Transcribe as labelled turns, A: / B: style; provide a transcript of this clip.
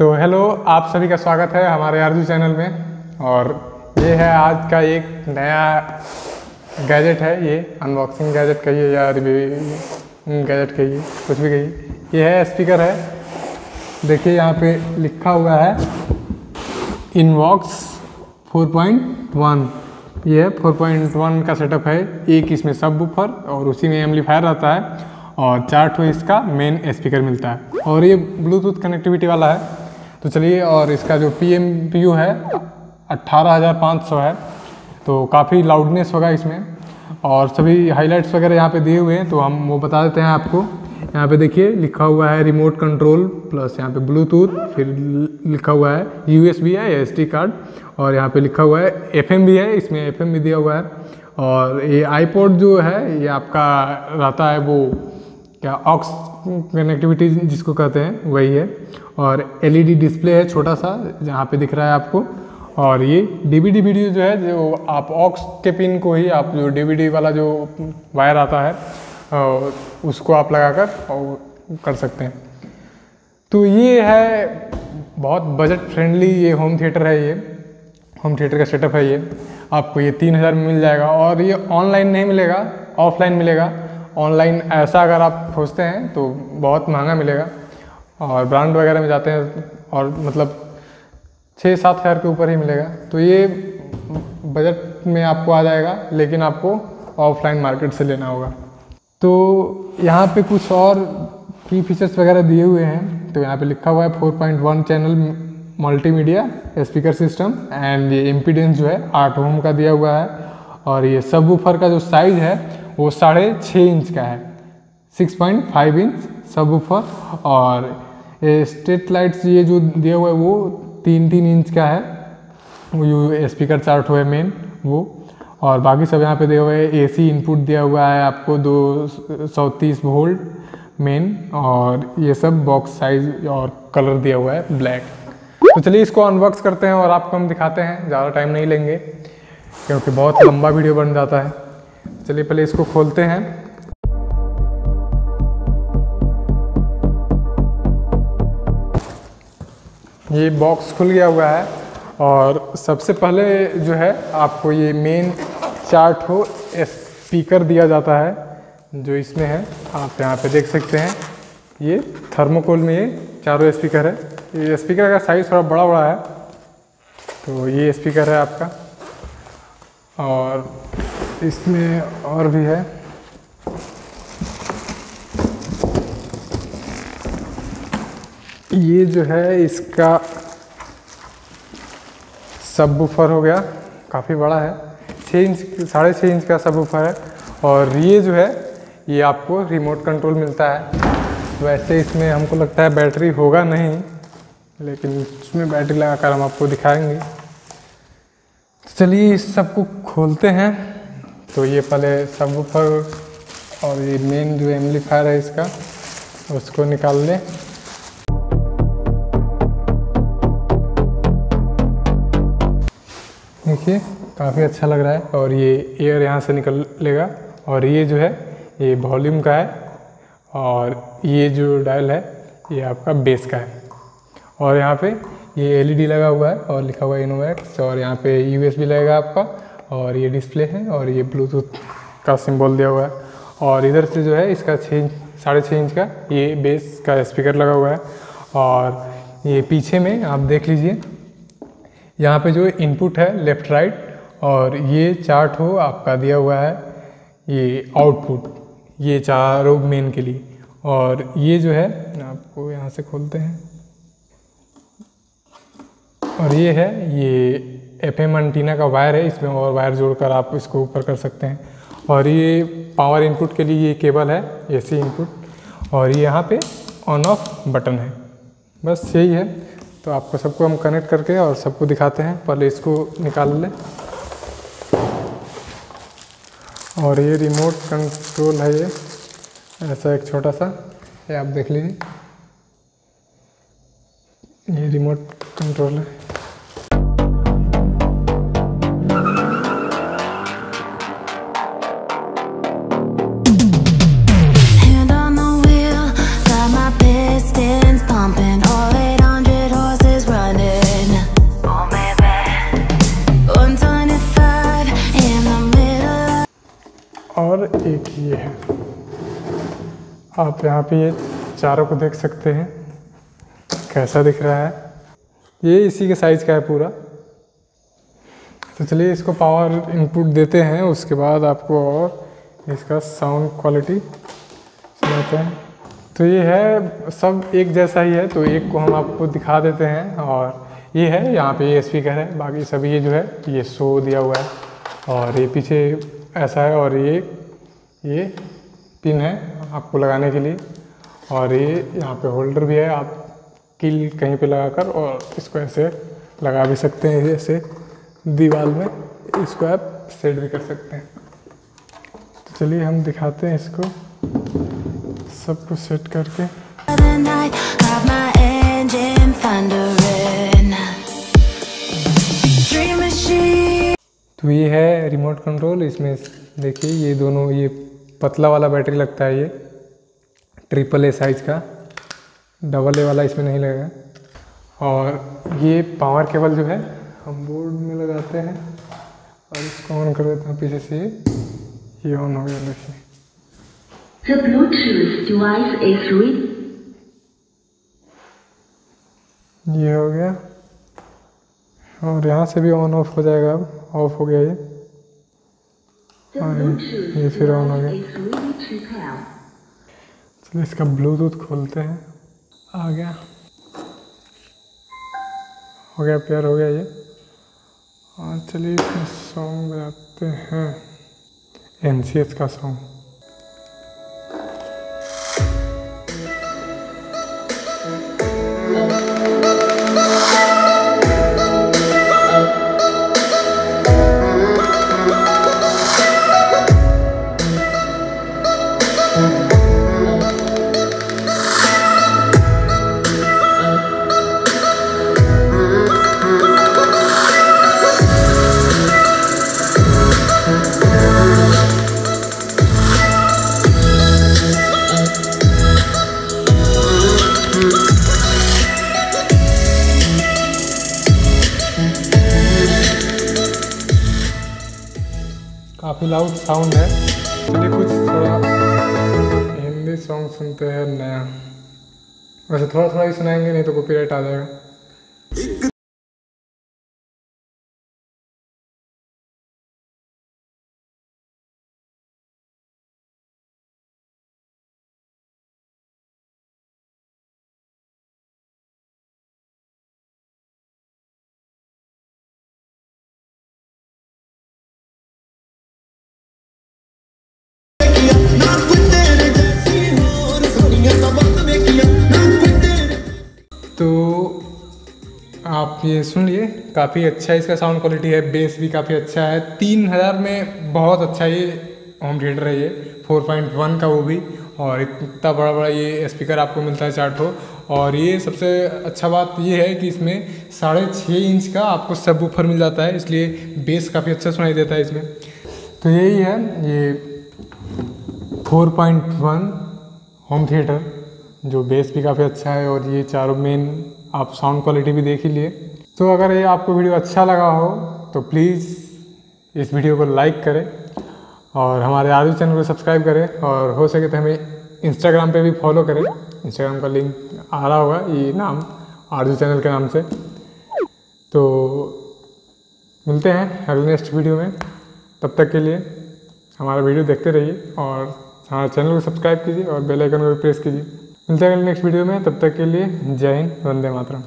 A: तो हेलो आप सभी का स्वागत है हमारे आरज़ू चैनल में। और ये है आज का एक नया गैजेट है ये अनबॉक्सिंग गैजेट कहिए या रिव्यू गैजेट कहिए, कुछ भी कहिए। ये है स्पीकर है। देखिए यहाँ पे लिखा हुआ है इनवॉक्स 4.1 ये है 4.1 का सेटअप है, एक इसमें सब बुफर और उसी में एम्पलीफायर रहता है और चार इसका मेन स्पीकर मिलता है। और ये ब्लूटूथ कनेक्टिविटी वाला है। तो चलिए, और इसका जो पी एम पी यू है, अट्ठारह हज़ार पाँच सौ है। तो काफ़ी लाउडनेस होगा इसमें। और सभी हाइलाइट्स वगैरह यहाँ पे दिए हुए हैं तो हम वो बता देते हैं आपको। यहाँ पे देखिए, लिखा हुआ है रिमोट कंट्रोल प्लस यहाँ पे ब्लूटूथ फिर लिखा हुआ है यू एस बी है एस कार्ड और यहाँ पे लिखा हुआ है एफ़ एम भी है, इसमें एफ़ एम भी दिया हुआ है। और ये आईपोड जो है, ये आपका रहता है वो, क्या ऑक्स कनेक्टिविटी जिसको कहते हैं, वही है। और एलईडी डिस्प्ले है छोटा सा, जहाँ पे दिख रहा है आपको। और ये डीवीडी वीडियो जो है, जो आप ऑक्स के पिन को ही आप जो डीवीडी वाला जो वायर आता है उसको आप लगाकर और कर सकते हैं। तो ये है, बहुत बजट फ्रेंडली ये होम थिएटर है ये। होम थिएटर का सेटअप है ये। आपको ये तीन हज़ार में मिल जाएगा और ये ऑनलाइन नहीं मिलेगा ऑफलाइन मिलेगा। ऑनलाइन ऐसा अगर आप खोजते हैं तो बहुत महँगा मिलेगा। और ब्रांड वगैरह में जाते हैं और मतलब छः सात हज़ार के ऊपर ही मिलेगा। तो ये बजट में आपको आ जाएगा, लेकिन आपको ऑफलाइन मार्केट से लेना होगा। तो यहाँ पे कुछ और की फीचर्स वगैरह दिए हुए हैं। तो यहाँ पे लिखा हुआ है 4.1 channel multimedia speaker system and ये इम्पीडेंस जो है आठ ओम का दिया हुआ है। और ये सब वूफर का जो साइज़ है, वो साढ़े छः इंच का है। 6.5 इंच सब वूफर और स्ट्रेट लाइट्स ये जो दिया हुआ है वो तीन तीन इंच का है। वो स्पीकर चार्ट हुआ है मेन वो। और बाकी सब यहाँ पे दिया हुआ है एसी इनपुट दिया हुआ है आपको दो सौ तीस वोल्ट मेन और ये सब बॉक्स साइज़ और कलर दिया हुआ है ब्लैक तो चलिए इसको अनबॉक्स करते हैं और आपको हम दिखाते हैं, ज़्यादा टाइम नहीं लेंगे, क्योंकि बहुत लंबा वीडियो बन जाता है। चलिए पहले इसको खोलते हैं। ये बॉक्स खुल गया हुआ है। और सबसे पहले जो है, आपको ये मेन चार्ट हो स्पीकर दिया जाता है, जो इसमें है। आप यहाँ पे देख सकते हैं। ये थर्मोकोल में ये चारों स्पीकर है। ये स्पीकर का साइज़ थोड़ा बड़ा बड़ा है। तो ये स्पीकर है आपका। और इसमें और भी है। ये जो है इसका सब बुफर हो गया। काफ़ी बड़ा है। छः इंच, साढ़े छः इंच का सब बुफर है और ये जो है, ये आपको रिमोट कंट्रोल मिलता है। वैसे इसमें हमको लगता है बैटरी होगा नहीं, लेकिन इसमें बैटरी लगाकर हम आपको दिखाएँगे। तो चलिए इस सबको खोलते हैं। तो ये पहले सब बुफर और ये मेन जो एम्पलीफायर है इसका, उसको निकाल लें। देखिए, काफ़ी अच्छा लग रहा है और ये एयर यहाँ से निकल लेगा और ये जो है, ये वॉल्यूम का है और ये जो डायल है, ये आपका बेस का है। और यहाँ पे ये एलईडी लगा हुआ है और लिखा हुआ है इनोवैक्स और यहाँ पे यूएसबी लगेगा आपका और ये डिस्प्ले है और ये ब्लूटूथ का सिंबल दिया हुआ है। और इधर से जो है, इसका छः इंच, साढ़े छः इंच का ये बेस का स्पीकर लगा हुआ है और ये पीछे में आप देख लीजिए यहाँ पे जो इनपुट है लेफ़्ट राइट और ये चार्ट हो, आपका दिया हुआ है, ये आउटपुट ये चारों मेन के लिए। और ये जो है, आपको यहाँ से खोलते हैं। और ये है, ये एफ़ एम एंटीना का वायर है, इसमें और वायर जोड़कर आप इसको ऊपर कर सकते हैं। और ये पावर इनपुट के लिए ये केबल है एसी इनपुट और ये यहाँ पे ऑन ऑफ़ बटन है। बस यही है। तो आपको सबको हम कनेक्ट करके और सबको दिखाते हैं। पहले इसको निकाल लें। और ये रिमोट कंट्रोल है ये। ऐसा एक छोटा सा, ये आप देख लीजिए। ये रिमोट कंट्रोल है। आप यहाँ पे ये चारों को देख सकते हैं। कैसा दिख रहा है? ये इसी के साइज़ का है पूरा। तो चलिए इसको पावर इनपुट देते हैं, उसके बाद आपको और इसका साउंड क्वालिटी सुनाते हैं। तो ये है, सब एक जैसा ही है तो एक को हम आपको दिखा देते हैं और ये है, यहाँ पे ये स्पीकर है, बाकी सभी ये जो है, ये शो दिया हुआ है। और ये पीछे ऐसा है और ये ये पिन है। आपको लगाने के लिए और ये यहाँ पे होल्डर भी है, आप कील कहीं पे लगाकर और इसको ऐसे लगा भी सकते हैं, जैसे दीवार में इसको आप सेट भी कर सकते हैं तो चलिए हम दिखाते हैं इसको सब कुछ सेट करके. तो ये है रिमोट कंट्रोल इसमें देखिए ये दोनों, ये पतला वाला बैटरी लगता है ये। ट्रिपल ए साइज़ का। डबल ए वाला इसमें नहीं लगेगा। और ये पावर केबल जो है हम बोर्ड में लगाते हैं। और इसको ऑन कर देते हैं पीछे से ये। ऑन हो गया देखिए. ये हो गया। और यहाँ से भी ऑन ऑफ़ हो जाएगा अब। ऑफ़ हो गया ये। और ये फिर ऑन हो गया. चलिए इसका ब्लूटूथ खोलते हैं। आ गया। हो गया, प्यार हो गया ये। और चलिए इसमें सॉन्ग बजाते हैं। एन का सॉन्ग काफ़ी लाउड साउंड है। चलिए कुछ थोड़ा हिंदी सॉन्ग सुनते हैं नया। वैसे थोड़ा थोड़ा ही सुनाएँगे, नहीं तो कॉपीराइट आ जाएगा। तो आप ये सुन लिए, काफ़ी अच्छा इसका साउंड क्वालिटी है बेस भी काफ़ी अच्छा है। तीन हज़ार में बहुत अच्छा ये होम थिएटर है ये फोर पॉइंट वन का वो भी, और इतना बड़ा बड़ा ये स्पीकर आपको मिलता है चार ठो और ये सबसे अच्छा बात ये है कि इसमें साढ़े छः इंच का आपको सब ऊपर मिल जाता है, इसलिए बेस काफ़ी अच्छा सुनाई देता है इसमें। तो यही है, ये four point one home theatre जो बेस भी काफ़ी अच्छा है और ये चारों मेन आप साउंड क्वालिटी भी देख ही लिए। तो अगर ये आपको वीडियो अच्छा लगा हो तो प्लीज़ इस वीडियो को लाइक करें और हमारे आरज़ू चैनल को सब्सक्राइब करें और हो सके तो हमें इंस्टाग्राम पे भी फॉलो करें। इंस्टाग्राम का लिंक आ रहा होगा, ये नाम आरज़ू चैनल के नाम से। तो मिलते हैं अगले नेक्स्ट वीडियो में। तब तक के लिए हमारा वीडियो देखते रहिए और हमारे चैनल को सब्सक्राइब कीजिए और बेल आइकन को भी प्रेस कीजिए। मिलते हैं नेक्स्ट वीडियो में तब तक के लिए जय हिंद वंदे मातरम।